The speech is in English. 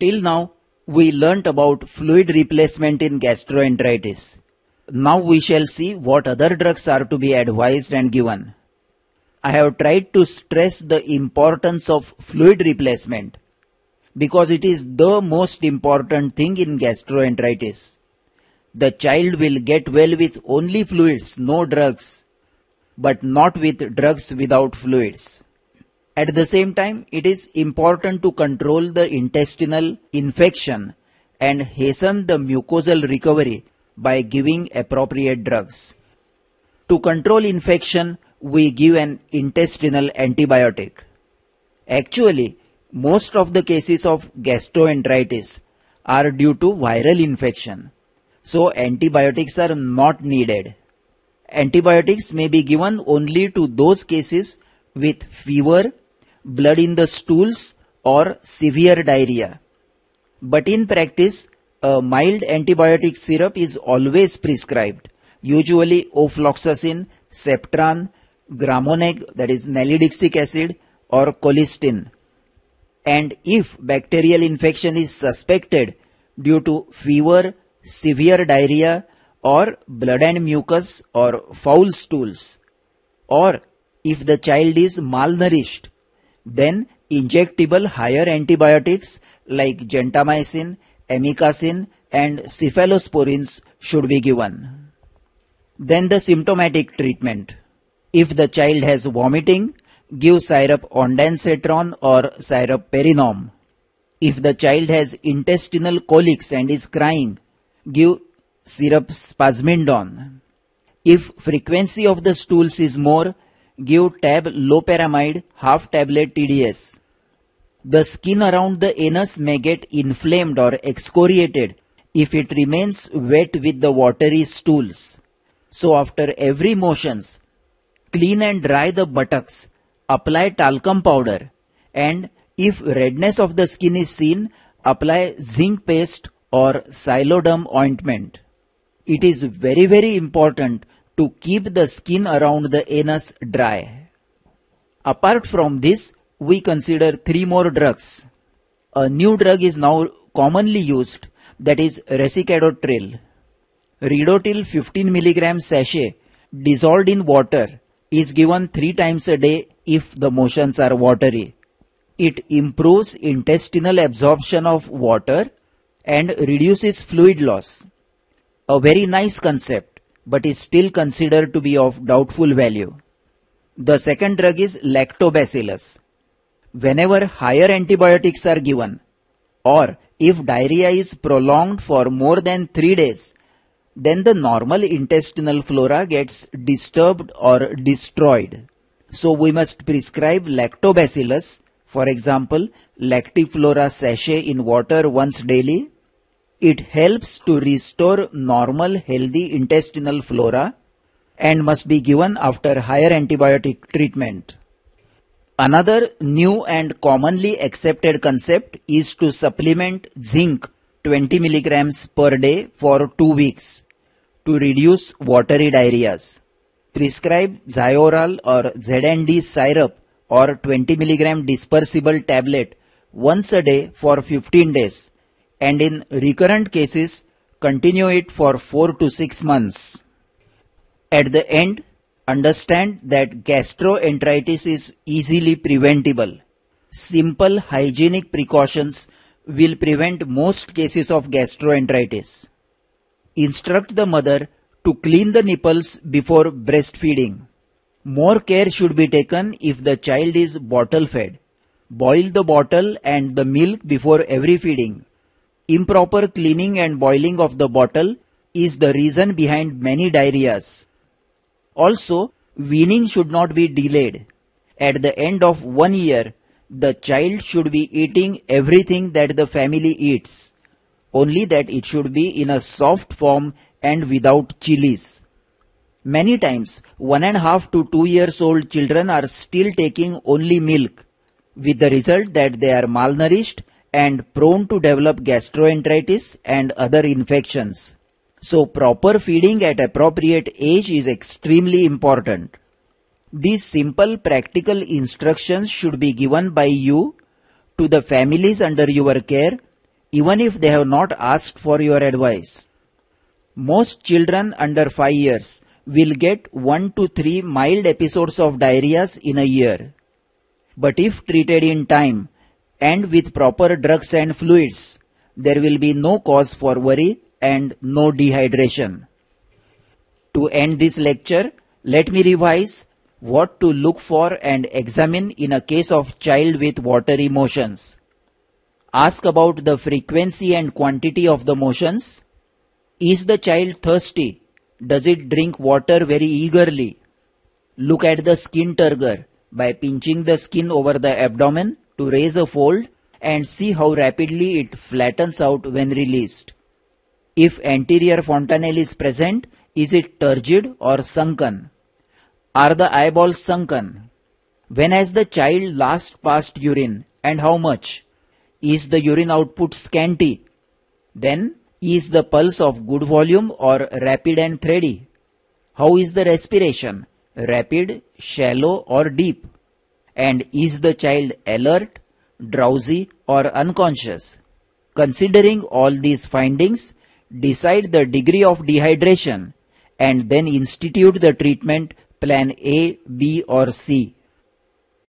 Till now, we learnt about fluid replacement in gastroenteritis. Now we shall see what other drugs are to be advised and given. I have tried to stress the importance of fluid replacement because it is the most important thing in gastroenteritis. The child will get well with only fluids, no drugs, but not with drugs without fluids. At the same time, it is important to control the intestinal infection and hasten the mucosal recovery by giving appropriate drugs. To control infection, we give an intestinal antibiotic. Actually, most of the cases of gastroenteritis are due to viral infection. So antibiotics are not needed. Antibiotics may be given only to those cases with fever, blood in the stools or severe diarrhea. But in practice, a mild antibiotic syrup is always prescribed, usually ofloxacin, Septran, Gramoneg that is nalidixic acid or colistin. And if bacterial infection is suspected due to fever, severe diarrhea or blood and mucus or foul stools or if the child is malnourished then injectable higher antibiotics like gentamicin, amikacin and cephalosporins should be given. Then the symptomatic treatment. If the child has vomiting, give syrup ondansetron or syrup Perinorm. If the child has intestinal colics and is crying, give syrup spasmindon. If frequency of the stools is more, give tab loperamide half tablet TDS. The skin around the anus may get inflamed or excoriated if it remains wet with the watery stools. So after every motions, clean and dry the buttocks, apply talcum powder and if redness of the skin is seen, apply zinc paste or xylodum ointment. It is very very important to keep the skin around the anus dry. Apart from this, we consider three more drugs. A new drug is now commonly used that is racecadotril. Redotil 15 mg sachet dissolved in water is given three times a day if the motions are watery. It improves intestinal absorption of water and reduces fluid loss. A very nice concept but is still considered to be of doubtful value. The second drug is lactobacillus. Whenever higher antibiotics are given, or if diarrhea is prolonged for more than 3 days, then the normal intestinal flora gets disturbed or destroyed. So we must prescribe lactobacillus, for example, lactiflora sachet in water once daily it helps to restore normal healthy intestinal flora and must be given after higher antibiotic treatment. Another new and commonly accepted concept is to supplement zinc 20 milligrams per day for 2 weeks to reduce watery diarrheas. Prescribe Zioral or ZND syrup or 20 milligram dispersible tablet once a day for 15 days and in recurrent cases continue it for 4 to 6 months. At the end, understand that gastroenteritis is easily preventable. Simple hygienic precautions will prevent most cases of gastroenteritis. Instruct the mother to clean the nipples before breastfeeding. More care should be taken if the child is bottle fed. Boil the bottle and the milk before every feeding Improper cleaning and boiling of the bottle is the reason behind many diarrheas. Also, weaning should not be delayed. At the end of one year, the child should be eating everything that the family eats. Only that it should be in a soft form and without chilies. Many times, one and a half to two years old children are still taking only milk, with the result that they are malnourished and prone to develop gastroenteritis and other infections. So proper feeding at appropriate age is extremely important. These simple practical instructions should be given by you to the families under your care even if they have not asked for your advice. Most children under 5 years will get 1 to 3 mild episodes of diarrheas in a year. But if treated in time and with proper drugs and fluids, there will be no cause for worry and no dehydration. To end this lecture, let me revise what to look for and examine in a case of child with watery motions. Ask about the frequency and quantity of the motions. Is the child thirsty? Does it drink water very eagerly? Look at the skin turgor by pinching the skin over the abdomen to raise a fold and see how rapidly it flattens out when released. If anterior fontanelle is present, is it turgid or sunken? Are the eyeballs sunken? When has the child last passed urine and how much? Is the urine output scanty? Then is the pulse of good volume or rapid and thready? How is the respiration? Rapid, shallow or deep? And is the child alert, drowsy or unconscious? Considering all these findings, decide the degree of dehydration and then institute the treatment plan A, B or C.